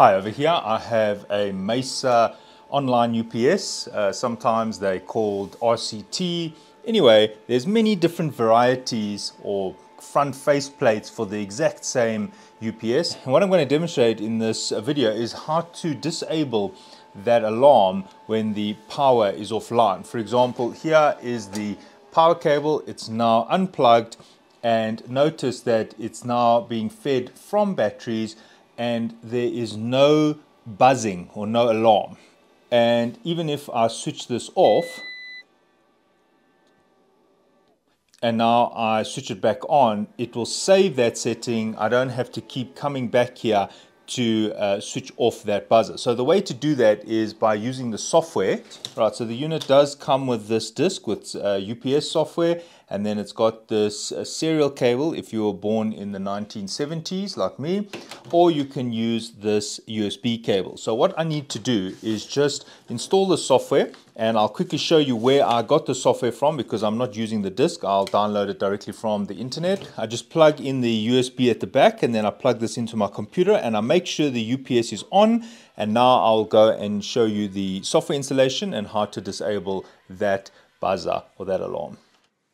Hi, over here I have a Mecer online UPS. Uh, sometimes they're called RCT. Anyway, there's many different varieties or front face plates for the exact same UPS. And what I'm going to demonstrate in this video is how to disable that alarm when the power is offline. For example, here is the power cable. It's now unplugged and notice that it's now being fed from batteries and there is no buzzing or no alarm. And even if I switch this off, and now I switch it back on, it will save that setting. I don't have to keep coming back here to uh, switch off that buzzer. So the way to do that is by using the software. Right, so the unit does come with this disk with uh, UPS software and then it's got this uh, serial cable if you were born in the 1970s like me or you can use this USB cable. So what I need to do is just install the software and I'll quickly show you where I got the software from because I'm not using the disk. I'll download it directly from the internet. I just plug in the USB at the back and then I plug this into my computer and I make sure the UPS is on and now I'll go and show you the software installation and how to disable that buzzer or that alarm.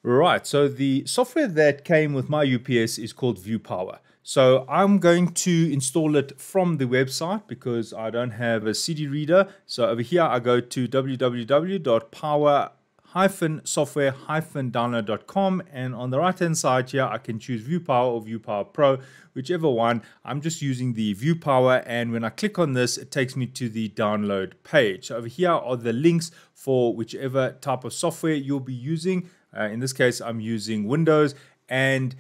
Right, so the software that came with my UPS is called ViewPower. So I'm going to install it from the website because I don't have a CD reader. So over here I go to www.power-software-download.com and on the right hand side here I can choose ViewPower or ViewPower Pro, whichever one. I'm just using the ViewPower and when I click on this it takes me to the download page. So over here are the links for whichever type of software you'll be using. Uh, in this case, I'm using Windows and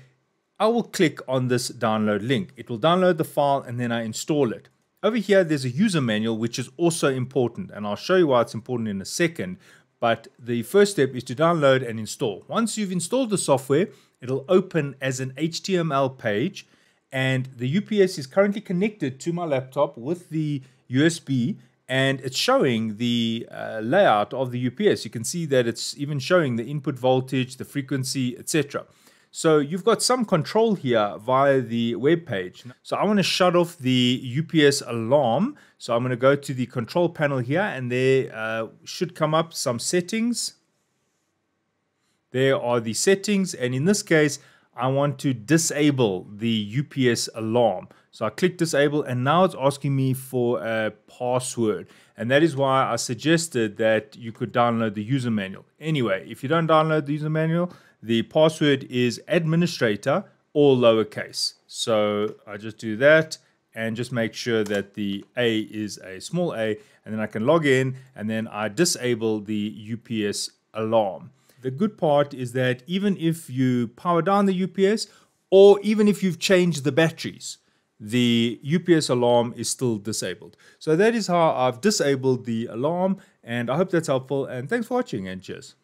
I will click on this download link. It will download the file and then I install it. Over here, there's a user manual, which is also important, and I'll show you why it's important in a second. But the first step is to download and install. Once you've installed the software, it'll open as an HTML page, and the UPS is currently connected to my laptop with the USB and it's showing the uh, layout of the UPS. You can see that it's even showing the input voltage, the frequency, etc. So you've got some control here via the web page. So I want to shut off the UPS alarm. So I'm going to go to the control panel here and there uh, should come up some settings. There are the settings and in this case I want to disable the UPS alarm. So I click disable and now it's asking me for a password. And that is why I suggested that you could download the user manual. Anyway, if you don't download the user manual, the password is administrator all lowercase. So I just do that and just make sure that the A is a small a and then I can log in and then I disable the UPS alarm. The good part is that even if you power down the UPS or even if you've changed the batteries, the UPS alarm is still disabled. So that is how I've disabled the alarm and I hope that's helpful and thanks for watching and cheers.